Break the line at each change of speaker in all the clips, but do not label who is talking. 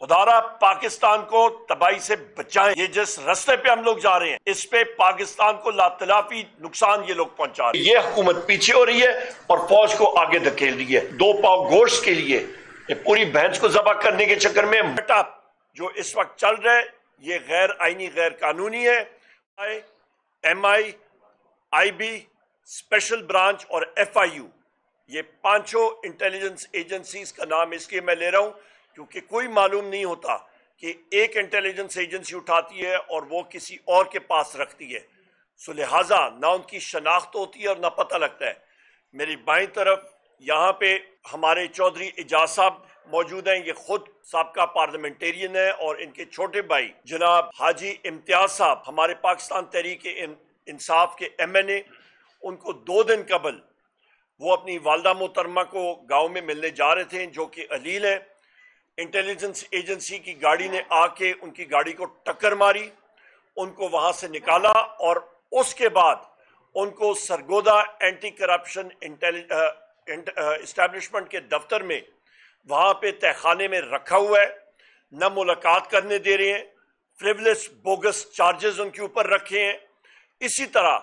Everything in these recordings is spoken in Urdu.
خدارہ پاکستان کو تباہی سے بچائیں۔ یہ جس رستے پہ ہم لوگ جا رہے ہیں، اس پہ پاکستان کو لاطلافی نقصان یہ لوگ پہنچا رہے ہیں۔ یہ حکومت پیچھے ہو رہی ہے اور فوج کو آگے دھکیل رہی ہے۔ دو پاؤ گوشت کے لیے یہ پوری بھینس کو ذبح کرنے کے چکر میں مٹا جو اس وقت چل رہا ہے یہ غیر آئینی، غیر قانونی ہے۔ M I I B, special branch اور ایف آئی یو۔ یہ پانچوں انٹیلیجنس ایجنسیز کا نام اس کے میں لے رہا ہوں۔ کیونکہ کوئی معلوم نہیں ہوتا کہ ایک انٹیلیجنس ایجنسی اٹھاتی ہے اور وہ کسی اور کے پاس رکھتی ہے۔ سو لہٰذا نہ ان کی شناخت ہوتی ہے اور نہ پتہ لگتا ہے۔ میری بائیں طرف یہاں پہ ہمارے چودھری اجاز صاحب موجود ہیں۔ یہ خود سابقہ پارلیمنٹیرین ہے اور ان کے چھوٹے بھائی جناب حاجی امتیاز صاحب ہمارے پاکستان تحریک انصاف کے ایم این اے۔ ان کو دو دن قبل وہ اپنی والدہ محترمہ کو گاؤں میں ملنے جا رہے تھے جو کہ علیل ہے انٹیلیجنس ایجنسی کی گاڑی نے آ کے ان کی گاڑی کو ٹکر ماری، ان کو وہاں سے نکالا اور اس کے بعد ان کو سرگودا اینٹی کرپشن اسٹیبلشمنٹ کے دفتر میں وہاں پہ تہخانے میں رکھا ہوا ہے، نہ ملاقات کرنے دے رہے ہیں فریولس بوگس چارجز ان کے اوپر رکھے ہیں۔ اسی طرح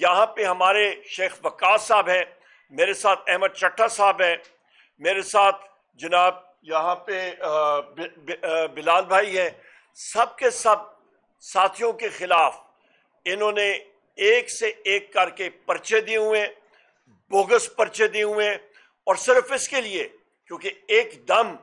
یہاں پہ ہمارے شیخ وقاص صاحب ہیں، میرے ساتھ احمد چٹھا صاحب ہیں، میرے ساتھ جناب یہاں پہ بلال بھائی ہیں۔ سب کے سب ساتھیوں کے خلاف انہوں نے ایک سے ایک کر کے پرچے دیے ہوئے بوگس پرچے دیے ہوئے اور صرف اس کے لیے، کیونکہ ایک دم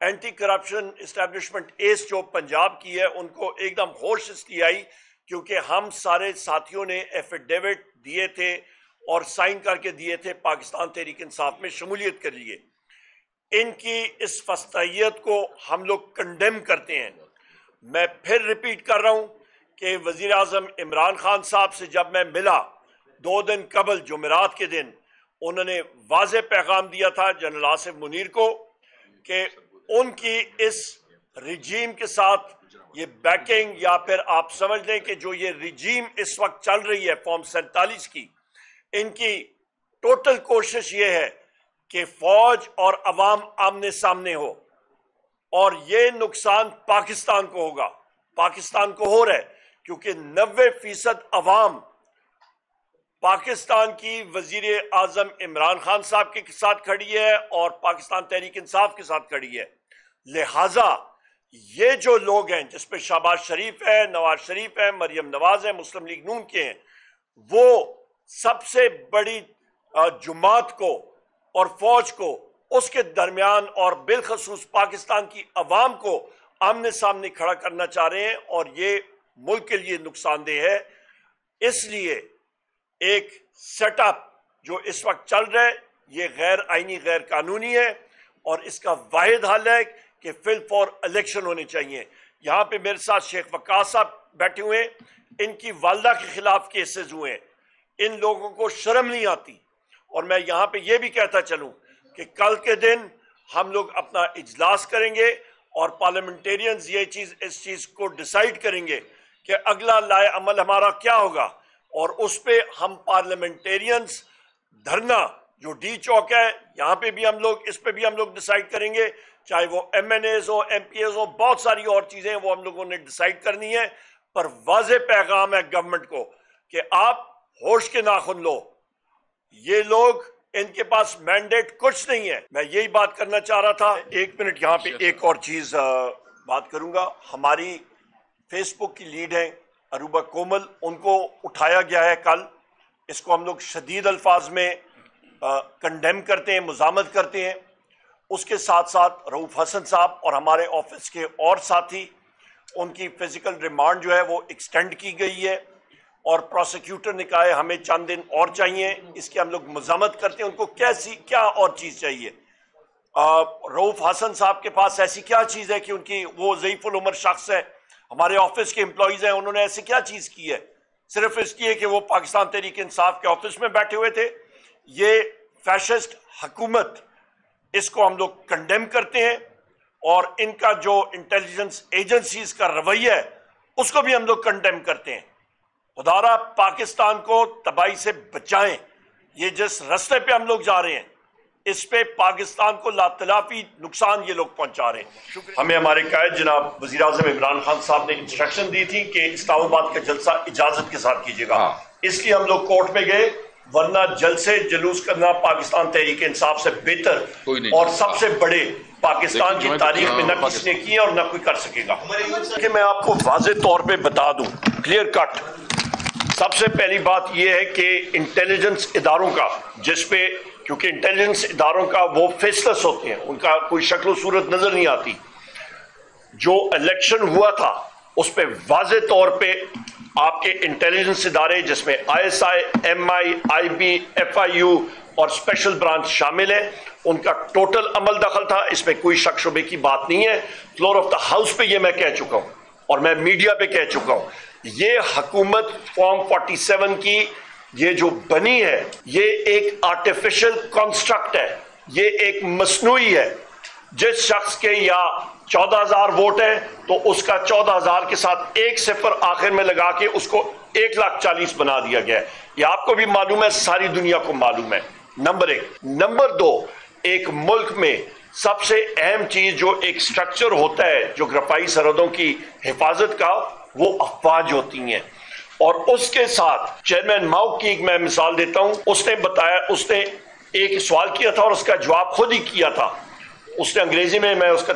اینٹی کرپشن اسٹیبلشمنٹ ایس جو پنجاب کی ہے، ان کو ایک دم ہوش اس کی آئی، کیونکہ ہم سارے ساتھیوں نے ایفیڈیوٹ دیے تھے اور سائن کر کے دیے تھے، پاکستان تحریک انصاف میں شمولیت کر لیے۔ ان کی اس فستائیت کو ہم لوگ کنڈیم کرتے ہیں۔ میں پھر ریپیٹ کر رہا ہوں کہ وزیر اعظم عمران خان صاحب سے جب میں ملا، دو دن قبل جمعرات کے دن، انہوں نے واضح پیغام دیا تھا جنرل آصف منیر کو کہ ان کی اس رجیم کے ساتھ یہ بیکنگ یا پھر آپ سمجھ لیں کہ جو یہ رجیم اس وقت چل رہی ہے فارم سینتالیس کی، ان کی ٹوٹل کوشش یہ ہے کہ فوج اور عوام آمنے سامنے ہو اور یہ نقصان پاکستان کو ہوگا۔ پاکستان کو ہو رہا ہے کیونکہ نوے فیصد عوام پاکستان کی وزیر اعظم عمران خان صاحب کے ساتھ کھڑی ہے اور پاکستان تحریک انصاف کے ساتھ کھڑی ہے۔ لہٰذا یہ جو لوگ ہیں، جس پہ شہباز شریف ہے، نواز شریف ہے، مریم نواز ہے، مسلم لیگ نون کے ہیں، وہ سب سے بڑی جماعت کو اور فوج کو، اس کے درمیان اور بالخصوص پاکستان کی عوام کو آمنے سامنے کھڑا کرنا چاہ رہے ہیں اور یہ ملک کے لیے نقصان دہ ہے۔ اس لیے ایک سیٹ اپ جو اس وقت چل رہا ہے، یہ غیر آئینی، غیر قانونی ہے اور اس کا واحد حل ہے کہ فل فور الیکشن ہونے چاہیے۔ یہاں پہ میرے ساتھ شیخ وقاص صاحب بیٹھے ہوئے ہیں۔ ان کی والدہ کے خلاف کیسز ہوئے ہیں۔ ان لوگوں کو شرم نہیں آتی۔ اور میں یہاں پہ یہ بھی کہتا چلوں کہ کل کے دن ہم لوگ اپنا اجلاس کریں گے اور پارلیمنٹیرینز یہ چیز، اس چیز کو ڈیسائیڈ کریں گے کہ اگلا لائے عمل ہمارا کیا ہوگا۔ اور اس پہ ہم پارلیمنٹیرینز دھرنا، جو ڈی چوک ہے، یہاں پہ بھی ہم لوگ، اس پہ بھی ہم لوگ ڈیسائیڈ کریں گے۔ چاہے وہ ایم این ایز ہو ایم پی ایز ہو، بہت ساری اور چیزیں وہ ہم لوگوں نے ڈیسائیڈ کرنی ہے پر واضح پیغام ہے گورنمنٹ کو کہ آپ ہوش کے ناخن لو۔ یہ لوگ ان کے پاس مینڈیٹ کچھ نہیں ہے۔ میں یہی بات کرنا چاہ رہا تھا۔ ایک منٹ یہاں پہ ایک اور چیز بات کروں گا۔ ہماری فیس بک کی لیڈ ہے اروبا کومل۔ ان کو اٹھایا گیا ہے کل۔ اس کو ہم لوگ شدید الفاظ میں کنڈیم کرتے ہیں مزامت کرتے ہیں۔ اس کے ساتھ ساتھ روف حسن صاحب اور ہمارے آفس کے اور ساتھی ان کی فزیکل ریمانڈ جو ہے وہ ایکسٹینڈ کی گئی ہے۔ اور پروسیکیوٹر نے کہا ہے، ہمیں چند دن اور چاہیے، اس کی ہم لوگ مزامت کرتے ہیں، ان کو کیسی، کیا اور چیز چاہیے۔ روف حسن صاحب کے پاس ایسی کیا چیز ہے کہ ان کی وہ ضعیف العمر شخص ہے، ہمارے آفس کے امپلائیز ہیں، انہوں نے ایسی کیا چیز کی ہے؟ صرف اس لیے کہ وہ پاکستان تحریک انصاف کے آفس میں بیٹھے ہوئے تھے۔ یہ فیشسٹ حکومت، اس کو ہم لوگ کنڈیم کرتے ہیں اور ان کا جو انٹیلیجنس ایجنسیز کا رویہ ہے، اس کو بھی ہم لوگ کنڈیم کرتے ہیں۔ خدارہ پاکستان کو تباہی سے بچائیں۔ یہ جس رستے پہ ہم لوگ جا رہے ہیں اس پہ پاکستان کو لاطلافی نقصان یہ لوگ پہنچا رہے ہیں۔ ہمیں ہمارے قائد جناب وزیر اعظم عمران خان صاحب نے انسٹرکشن دی تھی کہ اسلام آباد کا جلسہ اجازت کے ساتھ کیجیے گا۔ ہاں۔ اس لیے ہم لوگ کورٹ میں گئے ورنہ جلسے جلوس کرنا پاکستان تحریک انصاف سے بہتر اور سب سے بڑے پاکستان کی تاریخ میں نہ کسی نے کی اور نہ کوئی کر سکے گا۔ کہ میں آپ کو واضح طور پہ بتا دوں کلیئر کٹ۔ سب سے پہلی بات یہ ہے کہ انٹیلیجنس اداروں کا، جس پہ، کیونکہ انٹیلیجنس اداروں کا وہ فیصلس ہوتے ہیں، ان کا کوئی شکل و صورت نظر نہیں آتی۔ جو الیکشن ہوا تھا، اس پہ واضح طور پہ آپ کے انٹیلیجنس ادارے، جس میں I S I M I I B F I U اور اسپیشل برانچ شامل ہے ان کا ٹوٹل عمل دخل تھا۔ اس میں کوئی شک شبے کی بات نہیں ہے۔ فلور آف دا ہاؤس پہ یہ میں کہہ چکا ہوں اور میں میڈیا پہ کہہ چکا ہوں۔ یہ حکومت فارم فورٹی سیون کی یہ جو بنی ہے، یہ ایک آرٹیفیشل کانسٹرکٹ ہے، یہ ایک مصنوعی ہے۔ جس شخص کے یا چودہ ہزار ووٹ ہیں، تو اس کا چودہ ہزار کے ساتھ ایک صفر آخر میں لگا کے اس کو ایک لاکھ چالیس بنا دیا گیا ہے۔ یہ آپ کو بھی معلوم ہے، ساری دنیا کو معلوم ہے۔ نمبر ایک۔ نمبر دو، ایک ملک میں سب سے اہم چیز جو ایک سٹرکچر ہوتا ہے، جو گرفائی سرحدوں کی حفاظت کا وہ افواج ہوتی ہیں۔ اور اس کے ساتھ چیئرمین ماؤ کی ایک میں مثال دیتا ہوں۔ اس نے بتایا، اس نے ایک سوال کیا تھا اور اس کا جواب خود ہی کیا تھا۔ اس نے انگریزی میں میں اس کا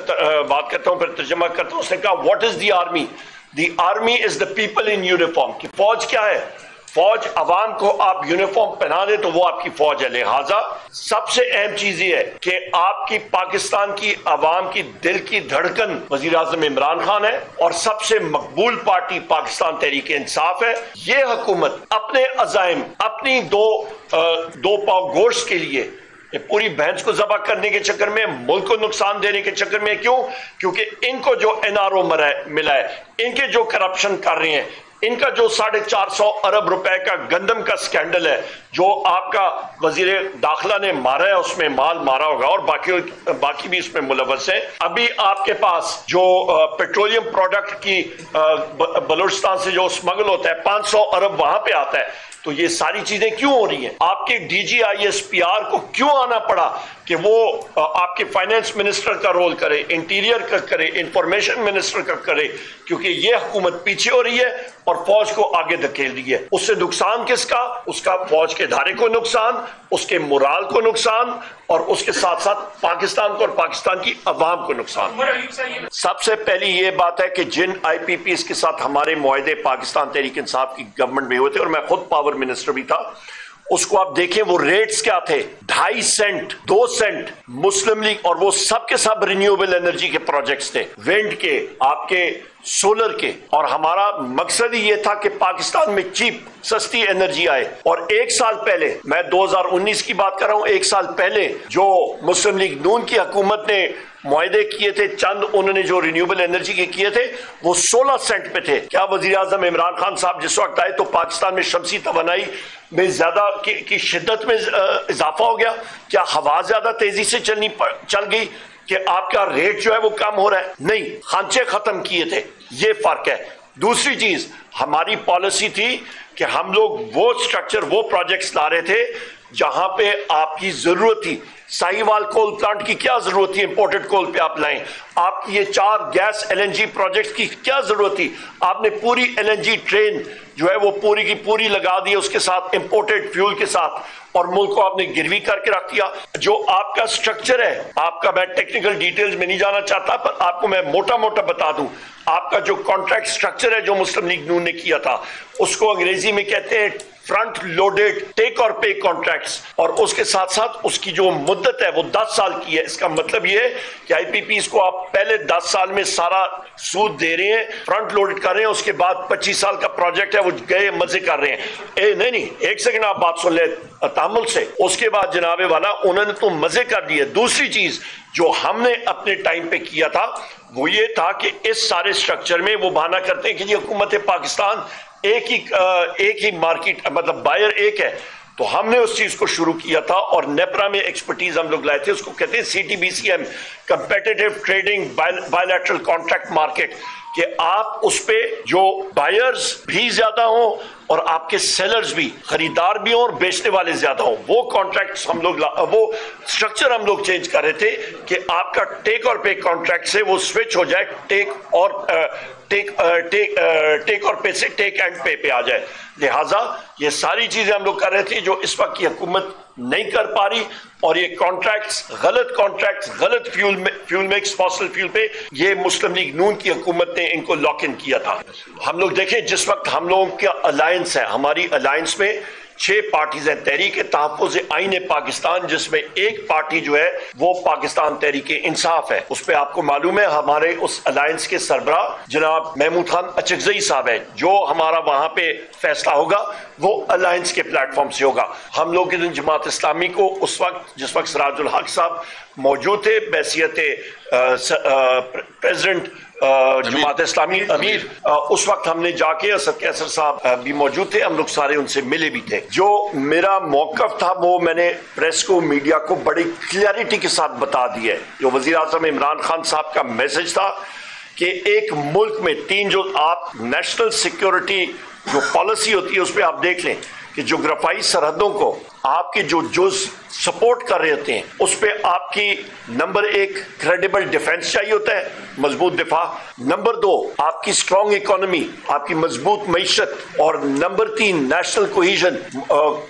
بات کرتا ہوں، پھر ترجمہ کرتا ہوں۔ اس نے کہا what is the army the army is the people in uniform کی فوج کیا ہے؟ فوج عوام کو آپ یونیفارم پہنا دیں تو وہ آپ کی فوج ہے۔ لہٰذا سب سے اہم چیز یہ ہے کہ آپ کی پاکستان کی عوام کی دل کی دھڑکن وزیر اعظم عمران خان ہے اور سب سے مقبول پارٹی پاکستان تحریک انصاف ہے۔ یہ حکومت اپنے عزائم، اپنی دو دو پاؤ گوشت کے لیے پوری بہنس کو ذبح کرنے کے چکر میں، ملک کو نقصان دینے کے چکر میں۔ کیوں؟ کیونکہ ان کو جو این آر او ملا ہے، ان کے جو کرپشن کر رہے ہیں ان کا جو ساڑھے چار سو ارب روپے کا گندم کا سکینڈل ہے، جو آپ کا وزیر داخلہ نے مارا ہے، اس میں مال مارا ہوگا اور باقی باقی بھی اس میں ملوث ہیں۔ ابھی آپ کے پاس جو پیٹرولیم پروڈکٹ کی بلوچستان سے جو سمگل ہوتا ہے، پانچ سو ارب وہاں پہ آتا ہے۔ تو یہ ساری چیزیں کیوں ہو رہی ہیں؟ آپ کے D G I S P R کو کیوں آنا پڑا؟ کہ وہ آپ کے فائنینس منسٹر کا رول کرے انٹیریئر کا کرے انفارمیشن منسٹر کا کرے کیونکہ یہ حکومت پیچھے ہو رہی ہے اور فوج کو آگے دھکیل رہی ہے۔ اس سے نقصان کس کا؟ اس کا فوج کے دھارے کو نقصان اس کے مرال کو نقصان اور اس کے ساتھ ساتھ پاکستان کو اور پاکستان کی عوام کو نقصان۔ سب سے پہلی یہ بات ہے کہ جن آئی پی پی اس کے ساتھ ہمارے معاہدے پاکستان تحریک انصاف کی گورنمنٹ میں ہوئے تھے اور میں خود پاور منسٹر بھی تھا اس کو آپ دیکھیں، وہ ریٹس کیا تھے؟ ڈھائی سینٹ، دو سینٹ مسلم لیگ اور وہ سب کے سب رینیوبل انرجی کے پروجیکٹس تھے۔ وینڈ کے، آپ کے سولر کے۔ اور ہمارا مقصد ہی یہ تھا کہ پاکستان میں چیپ، سستی انرجی آئے۔ اور ایک سال پہلے، میں دو ہزار انیس کی بات کر رہا ہوں، ایک سال پہلے جو مسلم لیگ نون کی حکومت نے معاہدے کیے تھے، چند انہوں نے جو رینیوبل انرجی کے کیے تھے، وہ سولہ سینٹ پہ تھے۔ کیا وزیر اعظم عمران خان صاحب جس وقت آئے تو پاکستان میں شمسی توانائی میں زیادہ، کی شدت میں اضافہ ہو گیا۔ کیا ہوا زیادہ تیزی سے چلنی، چل گئی؟ کہ آپ کا ریٹ جو ہے وہ کم ہو رہا ہے۔ نہیں، خانچے ختم کیے تھے۔ یہ فرق ہے۔ دوسری چیز، ہماری پالیسی تھی کہ ہم لوگ وہ سٹرکچر وہ پروجیکٹس لا رہے تھے جہاں پہ آپ کی ضرورت تھی۔ سائی وال کول پلانٹ کی کیا ضرورت تھی؟ امپورٹڈ کول پہ آپ لائیں۔ آپ کی یہ چار gas L N G project کی کیا ضرورت تھی؟ آپ نے پوری ایل این جی ٹرین جو ہے وہ پوری کی پوری لگا دی، اس کے ساتھ امپورٹڈ فیول کے ساتھ، اور ملک کو آپ نے گروی کر کے رکھ دیا۔ جو آپ کا سٹرکچر ہے، آپ کا میں ٹیکنیکل ڈیٹیلز میں نہیں جانا چاہتا، پر آپ کو میں موٹا موٹا بتا دوں۔ آپ کا جو کانٹریکٹ سٹرکچر ہے، جو مسلم لیگ نون نے کیا تھا، اس کو انگریزی میں کہتے ہیں فرنٹ لوڈیڈ ٹیک اور پے کانٹریکٹس اور اس کے ساتھ ساتھ اس کی جو مدت ہے، وہ دس سال کی ہے۔ اس کا مطلب یہ ہے کہ آئی پی پی اس کو آپ پہلے دس سال میں سارا سود دے رہے ہیں فرنٹ لوڈ کر رہے ہیں، اس کے بعد پچیس سال کا پروجیکٹ ہے، وہ گئے، مزے کر رہے ہیں۔ اے، نہیں نہیں، ایک سیکنڈ آپ بات سن لیں تامل سے۔ اس کے بعد جناب والا، انہوں نے تو مزے کر دیے۔ دوسری چیز جو ہم نے اپنے ٹائم پہ کیا تھا، وہ یہ تھا کہ اس سارے سٹرکچر میں وہ بہانہ کرتے ہیں کہ جی حکومت پاکستان ایک ہی ایک ہی مارکیٹ مطلب بائر ایک ہے۔ تو ہم نے اس چیز کو شروع کیا تھا اور نیپرا میں ایکسپرٹیز ہم لوگ لائے تھے، اس کو کہتے ہیں C T B C M competitive trading bilateral contract market کہ آپ اس پہ جو بائرز بھی زیادہ ہوں اور آپ کے سیلرز بھی، خریدار بھی ہوں اور بیچنے والے زیادہ ہوں۔ وہ کانٹریکٹس ہم لوگ وہ سٹرکچر ہم لوگ چینج کر رہے تھے کہ آپ کا ٹیک اور پے کانٹریکٹ سے وہ سوئچ ہو جائے ٹیک اور ٹیک اور پے سے ٹیک اینڈ پے پہ آ جائے۔ لہٰذا یہ ساری چیزیں ہم لوگ کر رہے تھے جو اس وقت کی حکومت نہیں کر پا رہی اور یہ کانٹریکٹس غلط کانٹریکٹس غلط fuel fuel mix fossil fuel پہ یہ مسلم لیگ نون کی حکومت نے ان کو لاک ان کیا تھا۔ ہم لوگ دیکھیں جس وقت ہم لوگوں کا الائنس ہے ہماری الائنس میں چھ پارٹیز ہیں تحریک تحفظ آئین پاکستان، جس میں ایک پارٹی جو ہے وہ پاکستان تحریک انصاف ہے۔ اس پہ آپ کو معلوم ہے ہمارے اس الائنس کے سربراہ جناب محمود خان اچکزئی صاحب ہے جو ہمارا وہاں پہ فیصلہ ہوگا، وہ الائنس کے پلیٹ فارم سے ہوگا۔ ہم لوگ جماعت اسلامی کو اس وقت، جس وقت سراج الحق صاحب موجود تھے بحثیت پریزیڈنٹ جماعت اسلامی امیر. اس وقت ہم نے جا کے اسد کیسر صاحب بھی موجود تھے ہم لوگ سارے ان سے ملے بھی تھے۔ جو میرا موقف تھا وہ میں نے پریس کو میڈیا کو بڑی کلیئرٹی کے ساتھ بتا دیا ہے۔ جو وزیر اعظم عمران خان صاحب کا میسج تھا کہ ایک ملک میں تین جو آپ نیشنل سیکیورٹی جو پالیسی ہوتی ہے اس پہ آپ دیکھ لیں کہ جغرافائی سرحدوں کو آپ کے جو جز سپورٹ کر رہے ہوتے ہیں، اس پہ آپ کی نمبر ایک کریڈیبل ڈیفنس چاہیے ہوتا ہے، مضبوط دفاع. نمبر دو، آپ کی سٹرونگ اکانومی آپ کی مضبوط معیشت. اور نمبر تین نیشنل کوہیژن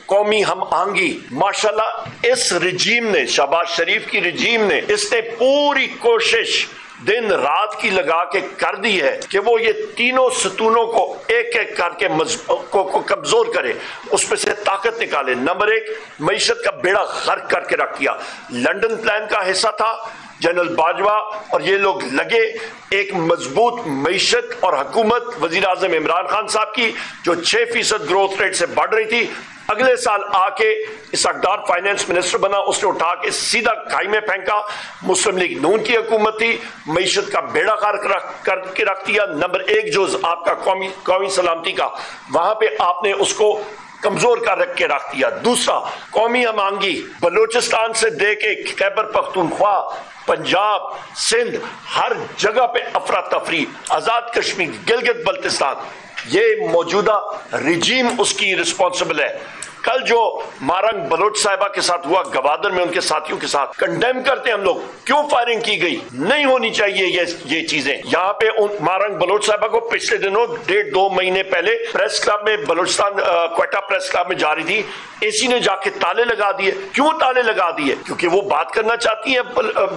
قومی ہم آنگی ماشاءاللہ، اس رجیم نے، شہباز شریف کی رجیم نے، اس نے پوری کوشش دن رات کی لگا کے کر دی ہے کہ وہ یہ تینوں ستونوں کو ایک ایک کر کے کو, کو کمزور کرے اس میں سے طاقت نکالے۔ نمبر ایک معیشت کا بیڑا غرق کر کے رکھ دیا۔ لنڈن پلان کا حصہ تھا جنرل باجوہ اور یہ لوگ لگے۔ ایک مضبوط معیشت اور حکومت وزیر اعظم عمران خان صاحب کی جو چھ فیصد گروتھ ریٹ سے بڑھ رہی تھی۔ اگلے سال آ کے اس اقدار فائنینس منسٹر بنا، اس نے اٹھا کے سیدھا کھائی میں پھینکا۔ مسلم لیگ نون کی حکومت تھی، معیشت کا بیڑا کار کر کے رکھ دیا۔ نمبر ایک جو آپ کا قومی قومی سلامتی کا، وہاں پہ آپ نے اس کو کمزور کر رکھ کے رکھ دیا۔ دوسرا، قومی امانگی۔ بلوچستان سے دے کے خیبر پختونخوا، پنجاب، سندھ، ہر جگہ پہ افراتفری۔ آزاد کشمیر، گلگت بلتستان۔ یہ موجودہ رجیم اس کی رسپانسبل ہے۔ کل جو مارنگ بلوچ صاحبہ کے ساتھ ہوا، گوادر میں ان کے ساتھیوں کے ساتھ کنڈیم کرتے ہیں ہم لوگ، کیوں فائرنگ کی گئی؟ نہیں ہونی چاہیے یہ یہ چیزیں۔ یہاں پہ مارنگ بلوچ صاحبہ کو پچھلے دنوں ڈیڑھ دو مہینے پہلے پریس کلب میں بلوچستان کوئٹہ پریس کلب میں جاری تھی۔ اے سی نے جا کے تالے لگا دیے۔ کیوں تالے لگا دیے؟ کیونکہ وہ بات کرنا چاہتی ہیں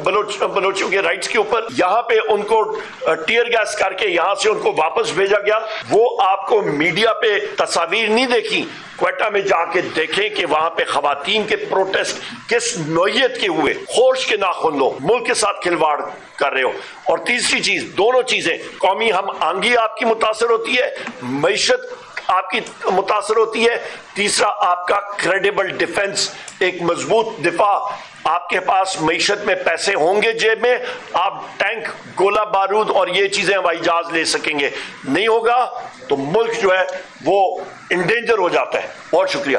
بلوچ، بلوچیوں کے رائٹس کے اوپر۔ یہاں پہ ان کو ٹیئر گیس کر کے یہاں سے ان کو واپس بھیجا گیا۔ وہ آپ کو میڈیا پہ تصاویر نہیں دیکھی۔ کوئٹہ میں جا کے کے دیکھیں کہ وہاں پہ خواتین کے پروٹیسٹ کس نوعیت کے ہوئے خوش کے ناخن لو ملک کے ساتھ کھلواڑ کر رہے ہو۔ اور تیسری چیز، دونوں چیزیں، قومی ہم آنگی آپ کی متاثر ہوتی ہے، معیشت آپ کی متاثر ہوتی ہے، تیسرا آپ کا کریڈیبل ڈیفنس ایک مضبوط دفاع آپ کے پاس معیشت میں پیسے ہوں گے جیب میں، آپ ٹینک، گولہ بارود اور یہ چیزیں ہوائی جہاز لے سکیں گے۔ نہیں ہوگا تو ملک جو ہے وہ انڈینجر ہو جاتا ہے۔ بہت شکریہ۔